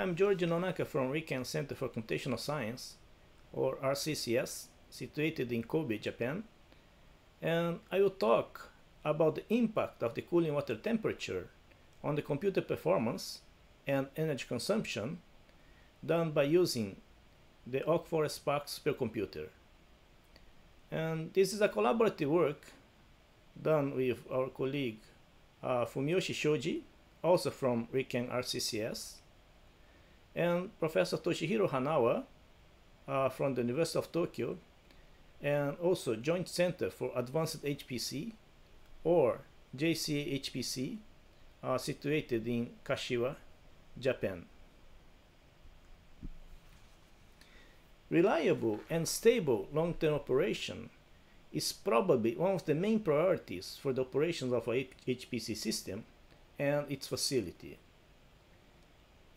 I'm Jorji Nonaka from RIKEN Center for Computational Science, or RCCS, situated in Kobe, Japan, and I will talk about the impact of the cooling water temperature on the computer performance and energy consumption done by using the Oakforest-PACS supercomputer. And this is a collaborative work done with our colleague uh, Fumiyoshi Shoji, also from RIKEN RCCS, and Professor Toshihiro Hanawa uh, from the University of Tokyo, and also Joint Center for Advanced HPC, or JCA HPC, uh, situated in Kashiwa, Japan. Reliable and stable long-term operation is probably one of the main priorities for the operations of a HPC system and its facility.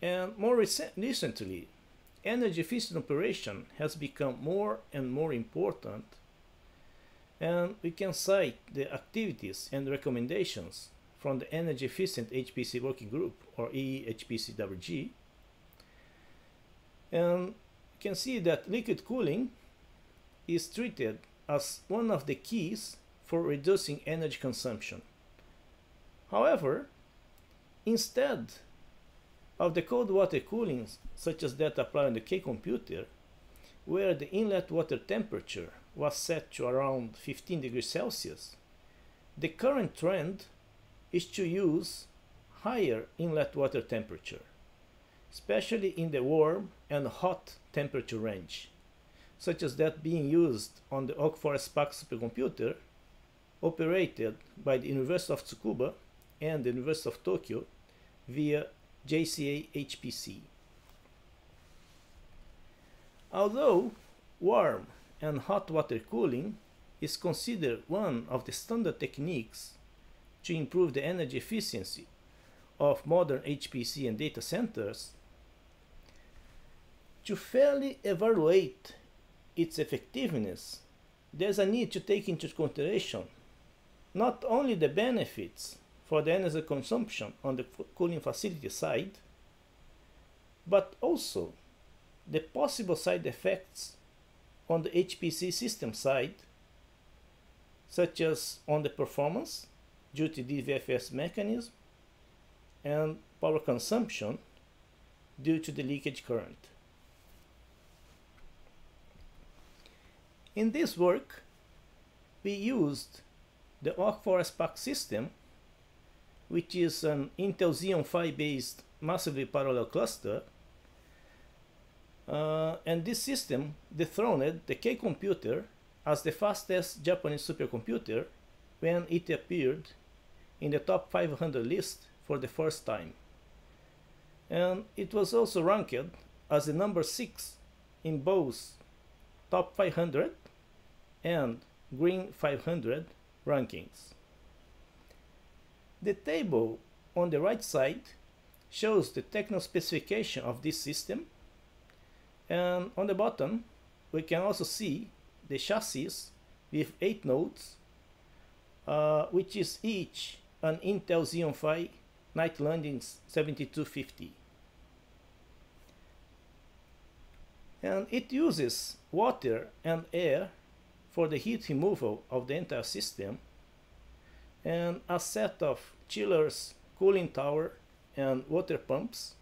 And more recently, energy efficient operation has become more and more important and we can cite the activities and recommendations from the Energy Efficient HPC Working Group or EEHPCWG and you can see that liquid cooling is treated as one of the keys for reducing energy consumption. However, instead of the cold water coolings, such as that applied on the K computer, where the inlet water temperature was set to around 15 degrees Celsius, the current trend is to use higher inlet water temperature, especially in the warm and hot temperature range such as that being used on the Oakforest-PACS supercomputer operated by the University of Tsukuba and the University of Tokyo via JCA HPC. Although warm and hot water cooling is considered one of the standard techniques to improve the energy efficiency of modern HPC and data centers, to fairly evaluate its effectiveness, there's a need to take into consideration not only the benefits for the energy consumption on the cooling facility side, but also the possible side effects on the HPC system side, such as on the performance due to DVFS mechanism and power consumption due to the leakage current. In this work, we used the Oakforest-PACS system, which is an Intel Xeon Phi based massively parallel cluster. Uh, and this system dethroned the K computer as the fastest Japanese supercomputer when it appeared in the top 500 list for the first time. And it was also ranked as the number 6 in both top 500 and Green 500 rankings. The table on the right side shows the technical specification of this system and on the bottom we can also see the chassis with 8 nodes uh, which is each an Intel Xeon Phi Knights Landing 7250 and it uses water and air for the heat removal of the entire system and a set of chillers, cooling tower and water pumps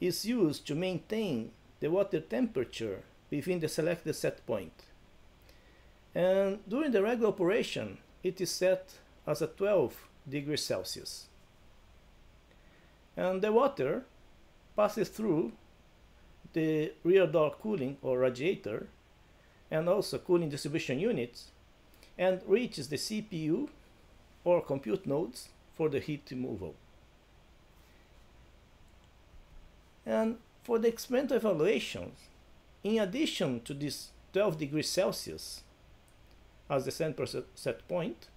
is used to maintain the water temperature within the selected set point. And during the regular operation, it is set as a 12 degrees Celsius. And the water passes through the rear door cooling or radiator and also cooling distribution units and reaches the CPU or compute nodes for the heat removal. And for the experimental evaluations, in addition to this 12 degrees Celsius as the center set point,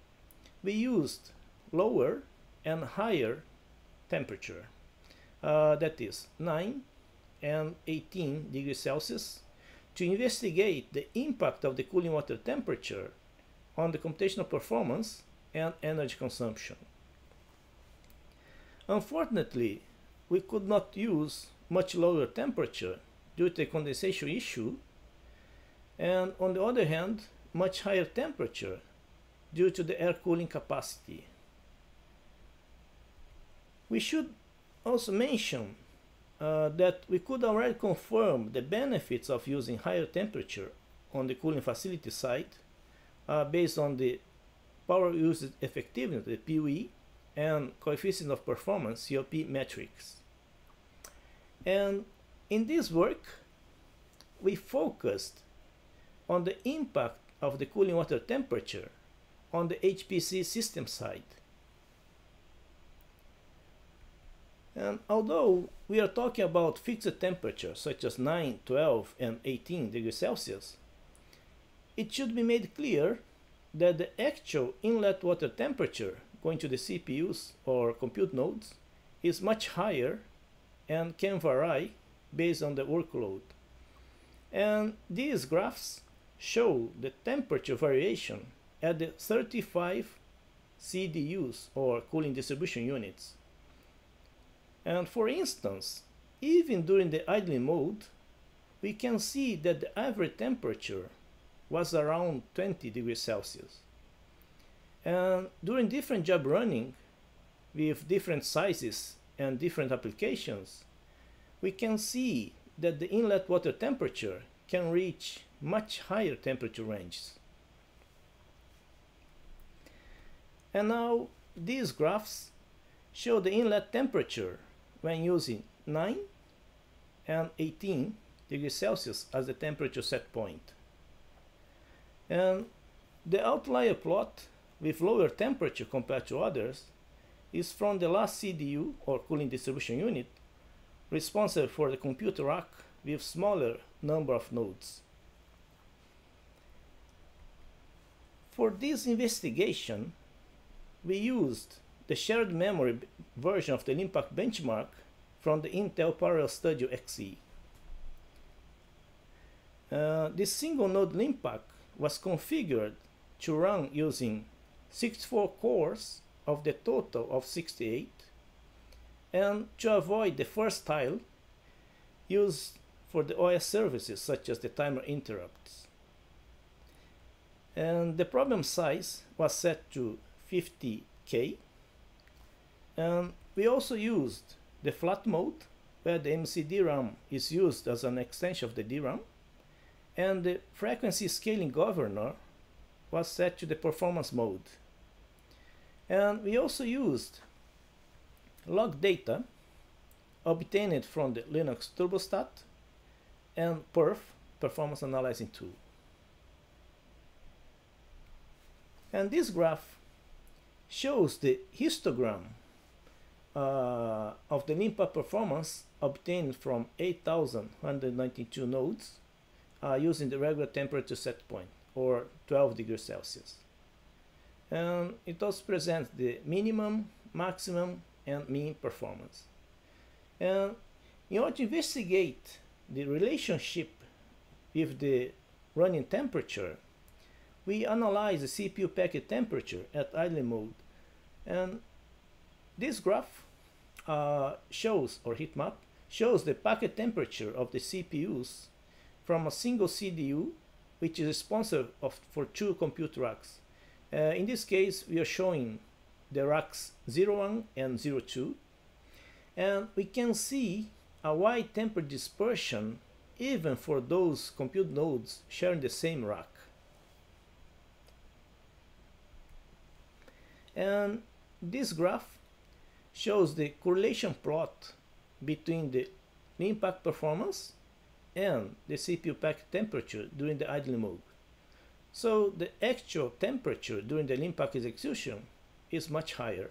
we used lower and higher temperature. Uh, that is 9 and 18 degrees Celsius to investigate the impact of the cooling water temperature on the computational performance and energy consumption. Unfortunately, we could not use much lower temperature due to the condensation issue, and on the other hand, much higher temperature due to the air cooling capacity. We should also mention uh, that we could already confirm the benefits of using higher temperature on the cooling facility side uh, based on the power usage effectiveness, the PUE, and coefficient of performance, COP metrics. And in this work, we focused on the impact of the cooling water temperature on the HPC system side. And although we are talking about fixed temperatures such as 9, 12, and 18 degrees Celsius, it should be made clear that the actual inlet water temperature going to the CPUs or compute nodes is much higher and can vary based on the workload. And these graphs show the temperature variation at the 35 CDUs or cooling distribution units. And for instance, even during the idling mode, we can see that the average temperature was around 20 degrees Celsius. And during different job running with different sizes and different applications, we can see that the inlet water temperature can reach much higher temperature ranges. And now these graphs show the inlet temperature when using 9 and 18 degrees Celsius as the temperature set point. And the outlier plot with lower temperature compared to others is from the last CDU or cooling distribution unit responsible for the computer rack with smaller number of nodes. For this investigation, we used the shared memory version of the LINPACK benchmark from the Intel Parallel Studio XE. Uh, this single node LINPACK was configured to run using 64 cores of the total of 68 and to avoid the first tile used for the OS services such as the timer interrupts. And the problem size was set to 50k and we also used the flat mode where the MCDRAM is used as an extension of the DRAM and the frequency scaling governor was set to the performance mode and we also used log data obtained from the Linux Turbostat and perf performance analyzing tool. And this graph shows the histogram uh, of the LINPACK performance obtained from 8,192 nodes uh, using the regular temperature set point or 12 degrees Celsius and it also presents the minimum, maximum, and mean performance. And in order to investigate the relationship with the running temperature, we analyze the CPU packet temperature at idle mode. And this graph uh, shows, or heat map, shows the packet temperature of the CPUs from a single CDU, which is responsible of, for two compute racks. Uh, in this case, we are showing the racks 01 and 02. And we can see a wide temperature dispersion even for those compute nodes sharing the same rack. And this graph shows the correlation plot between the LINPACK performance and the CPU pack temperature during the idling mode. So the actual temperature during the LINPACK execution is much higher.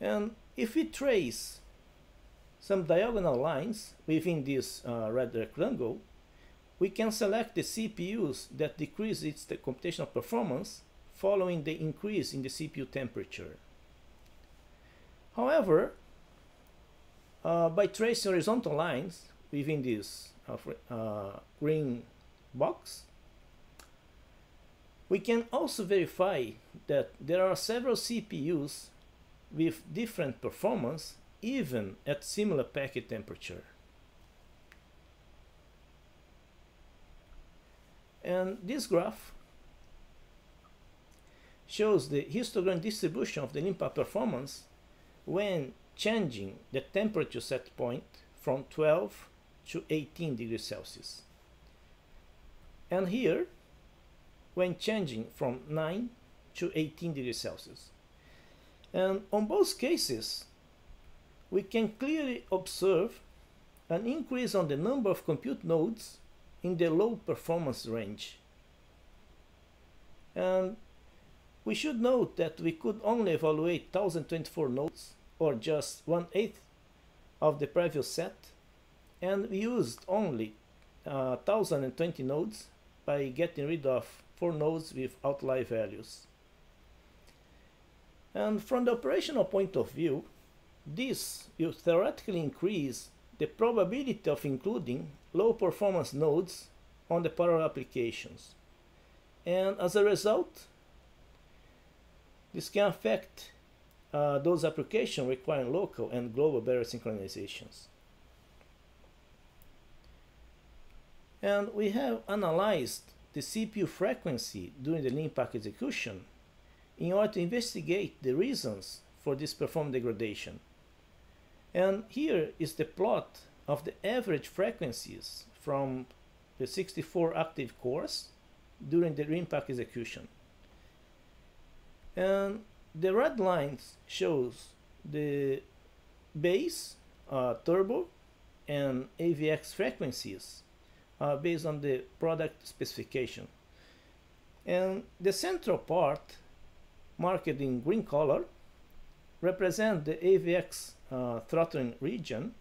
And if we trace some diagonal lines within this uh, red rectangle, we can select the CPUs that decrease its computational performance following the increase in the CPU temperature. However, uh, by tracing horizontal lines within this uh, uh green box, we can also verify that there are several CPUs with different performance even at similar packet temperature. And this graph shows the histogram distribution of the LINPACK performance when changing the temperature set point from 12 to 18 degrees Celsius. And here, when changing from 9 to 18 degrees Celsius. And on both cases, we can clearly observe an increase on the number of compute nodes in the low performance range. And we should note that we could only evaluate 1024 nodes, or just one-eighth of the previous set, and we used only uh, 1020 nodes by getting rid of 4 nodes with outlier values. And from the operational point of view, this will theoretically increase the probability of including low performance nodes on the parallel applications. And as a result, this can affect uh, those applications requiring local and global barrier synchronizations. And we have analyzed the CPU frequency during the LINPACK execution in order to investigate the reasons for this performance degradation. And here is the plot of the average frequencies from the 64 active cores during the LINPACK execution. And the red lines shows the base, uh, turbo, and AVX frequencies uh, based on the product specification. And the central part, marked in green color, represent the AVX uh, throttling region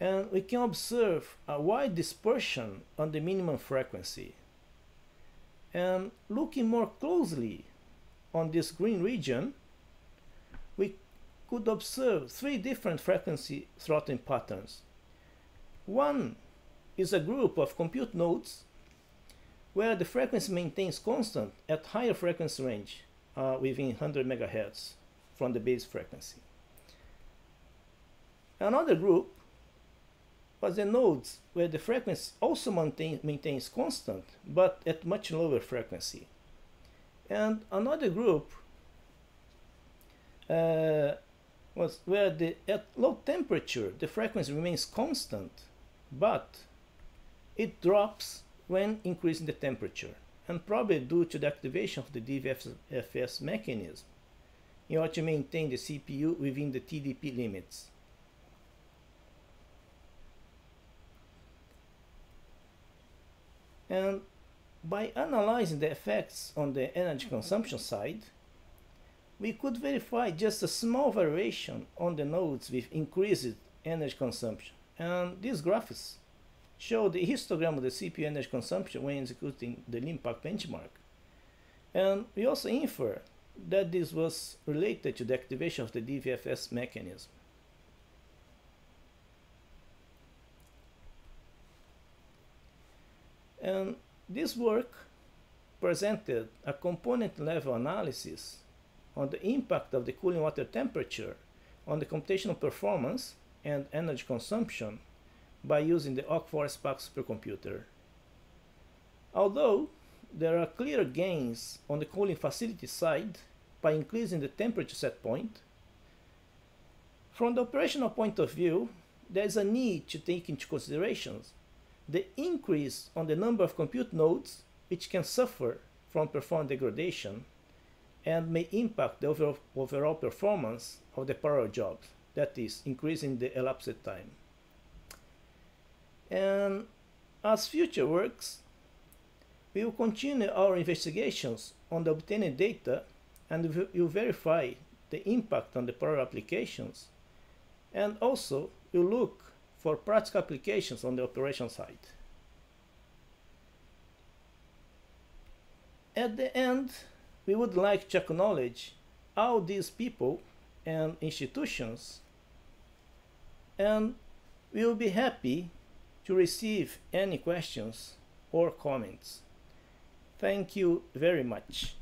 and we can observe a wide dispersion on the minimum frequency. And looking more closely on this green region, we could observe three different frequency throttling patterns. One is a group of compute nodes where the frequency maintains constant at higher frequency range uh, within 100 megahertz from the base frequency. Another group was the nodes where the frequency also maintain, maintains constant, but at much lower frequency. And another group uh, was where the, at low temperature the frequency remains constant, but it drops when increasing the temperature, and probably due to the activation of the DVFS mechanism in order to maintain the CPU within the TDP limits. And by analyzing the effects on the energy consumption side, we could verify just a small variation on the nodes with increased energy consumption. And these graphs show the histogram of the CPU energy consumption when executing the LINPACK benchmark. And we also infer that this was related to the activation of the DVFS mechanism. And this work presented a component level analysis on the impact of the cooling water temperature on the computational performance and energy consumption by using the Oakforest-PACS supercomputer. Although there are clear gains on the cooling facility side by increasing the temperature set point, from the operational point of view, there is a need to take into considerations the increase on the number of compute nodes which can suffer from performance degradation and may impact the overall, overall performance of the parallel jobs, that is, increasing the elapsed time. And as future works, we will continue our investigations on the obtained data and we will verify the impact on the parallel applications and also we'll look for practical applications on the operation side. At the end, we would like to acknowledge all these people and institutions and we will be happy to receive any questions or comments. Thank you very much.